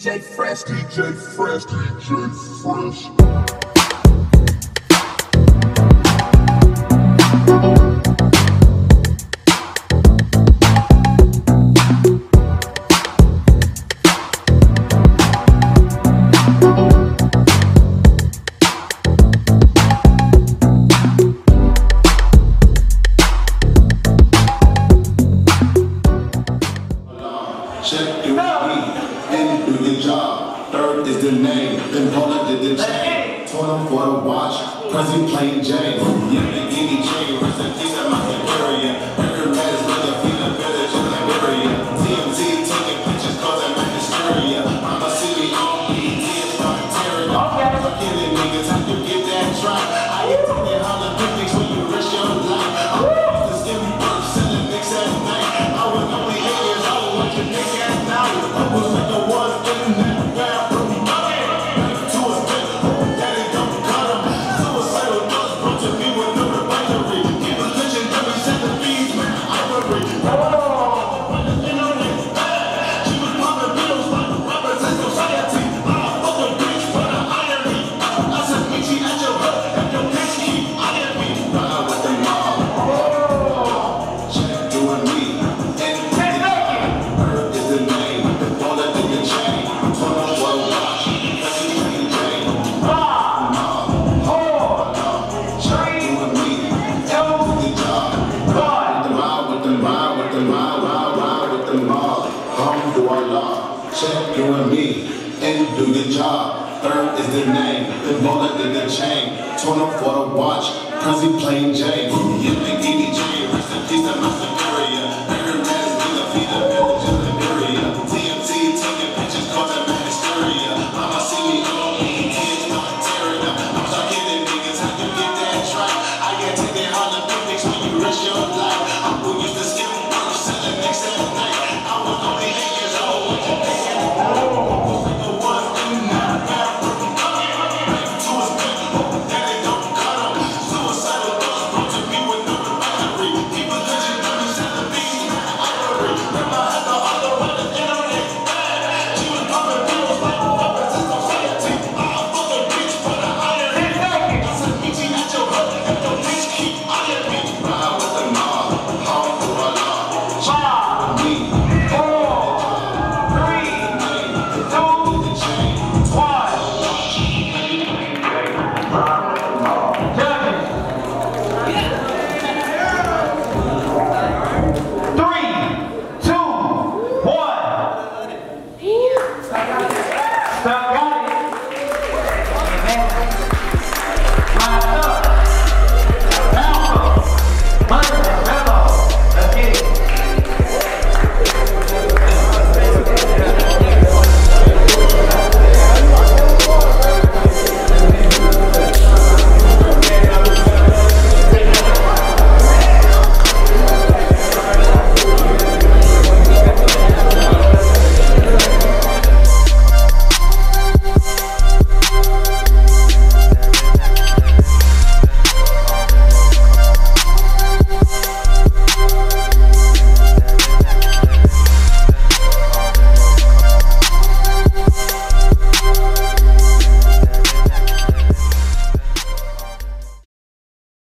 DJ Fresh, DJ Fresh, DJ Fresh. Check your weed and do your job. Third is the name, then Paula did the chain. Told him for the watch, Prezi plain Jane. Yeah, the any chain, rest in peace at my Siberia. Hercules, nigga, feeling village in Liberia. TMZ taking pictures, causing my hysteria. I'm a city on BT, it's bacteria. I'm killing niggas, how you get that drop? I ain't taking holidays when you risk your life. I'm the skinny bird, selling mix at night. I was only eight years old, what you think at now? I was like the one the mob. Come to Allah. Check you and me. And do your job. Third is the name. The bullet in the chain. turn up for the watch. Cause he plain Jane. Yeah, the EDJ. Rest in peace Bye.